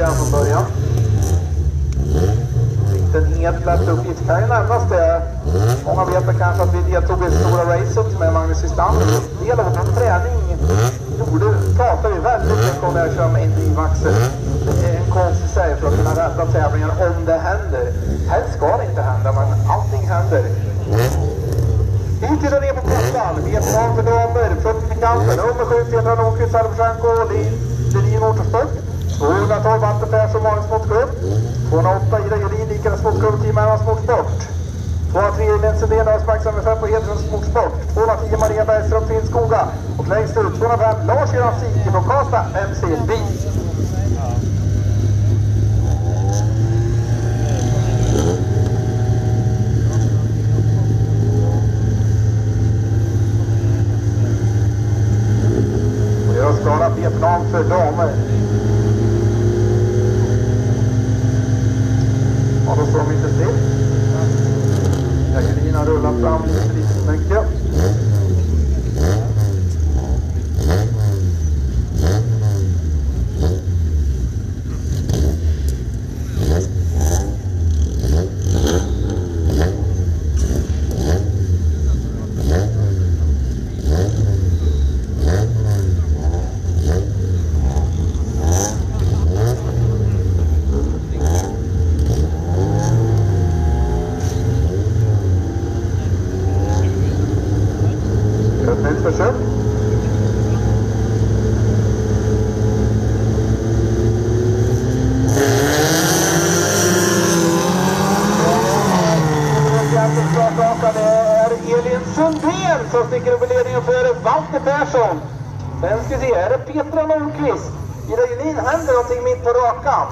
säga från början. Den helt lätt uppgift kan ju nämnas det. Många vet det kanske att vi deltog i det stora racet med Magnus Wistander. En del av vår träning gjorde, pratade vi väldigt mycket om det här att köra med Det är En konst i sig för att kunna rädda tävlingen om det händer. Helst ska det inte hända, men allting händer. Hit till den på kartan. Vi är Vietnam för damer, 40 kanten, nummer 7, Petra Nordqvist, Alfred Schenko, Lin, Lin Motorsport. 212 Walter Persson, Malin Sportklubb. 208 Ida Julin, Likare Sportklubb, Team Erna Sportsport. 203 Elin Sundén, Ösmark MFF på Hedströms Sportsport. 210 Maria Bergström, Finnskoga. Och längst ut 205 Lars-Göran Sike från Karlstad, MC Bil. Och har Skara B-plan för damer. Ja, då står de inte still. Jacqueline har rullat fram lite, lite mycket nytt försök. Det är Elin som sticker upp i ledningen för Walter Persson. Sen ska vi se, är det Petra Nordqvist? Ida Julin händer någonting mitt på rakan.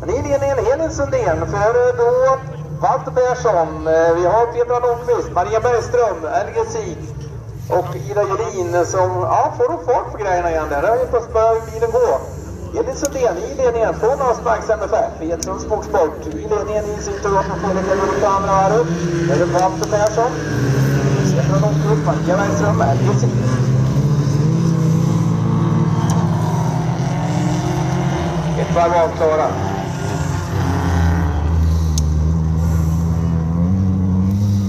Men i ledningen Elin Sundén för då Walter Persson. Eh, vi har Petra Nordqvist, Maria Bergström, LG Sik och Ida Julin som, ja, får upp fart på grejerna igen där. Där helt plötsligt börjar bilen gå. Elin Sundén i ledningen från Östmarks MFF, Edströms Sportsport. I ledningen i sin tur från Fredrik Elin på andra varvet. Där är det Walter Persson. Petra Nordqvist, Maria Bergström, LG Sik. Ett varv avklara.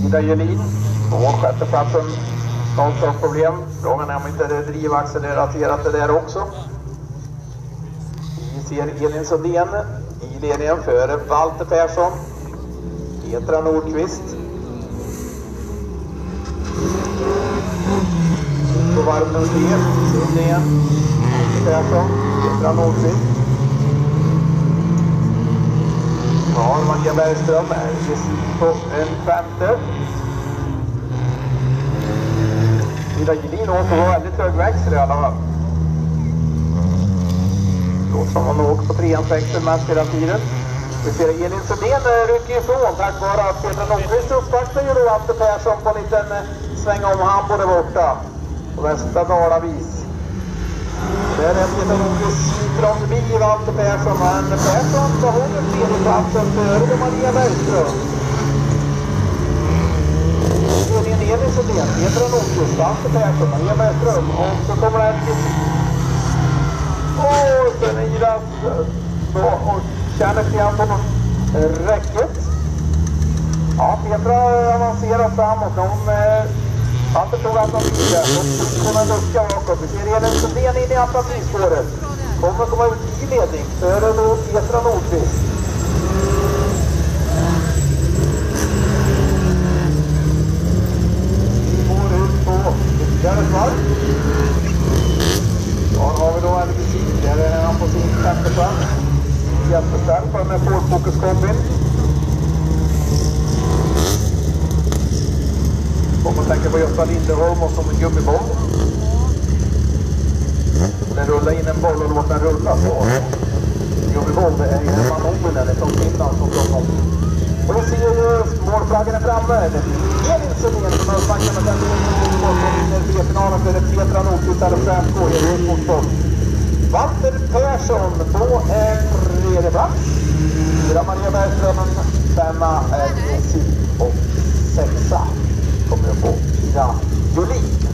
Ida Julin på sjätteplatsen. Något problem. Frågan är om inte det är drivaxelrelaterat det där också. Vi ser Elin Sundén i ledningen före Walter Persson. Petra Nordqvist. På varv nummer. Sundén. Persson. Petra Nordqvist. Ja, Maria Bergström är på en femte. Ida Gelin åker på väldigt hög växel i alla fall. Låter som hon har åkt på treans växel mest hela tiden. Vi ser Elin Sundén rycker ifrån tack vare att Petra Nordqvist uppvaktar ju då Ante Persson på en liten eh, sväng om hambo där borta. På västra Dalavis. Där är Petra Nordqvist smiter om förbi Walter Persson, men Persson behåller tredjeplatsen före Maria Bergström. Ledningen Elin Sundén, Petra Nordqvist, Walter Persson, Maria Bergström och så kommer det en till. Och sen Idas då, och Kenneth igen på räcket. Ja, Petra avancerar framåt. De eh, han förstod alltså att de ville. Hon kommer lucka bakåt. Vi ser Elin Sundén in i alternativspåret? Kommer komma ut i ledning. Sören och Petra Nordqvist. Vi går ut på ytterligare ett varv. Har vi då LBC. Där är han på sin femte plats. Jättestark med Ford Focus-kombin. Kommer att tänka på Gösta Linderholm och som en gummiboll. Den rullar in en boll och låter den rulla så. Gummiboll, det är ju Manomen från Finland som kom om. Och vi ser ju målflaggan är framme. Elin Sundén som har snackat med den som vinner B-finalen för Petra Nordqvist, Alexandro, Hedlund Motorsport. Walter Persson på en tredje plats. Fyra Maria Bergström, femma är Jessie och 的步，比较有力。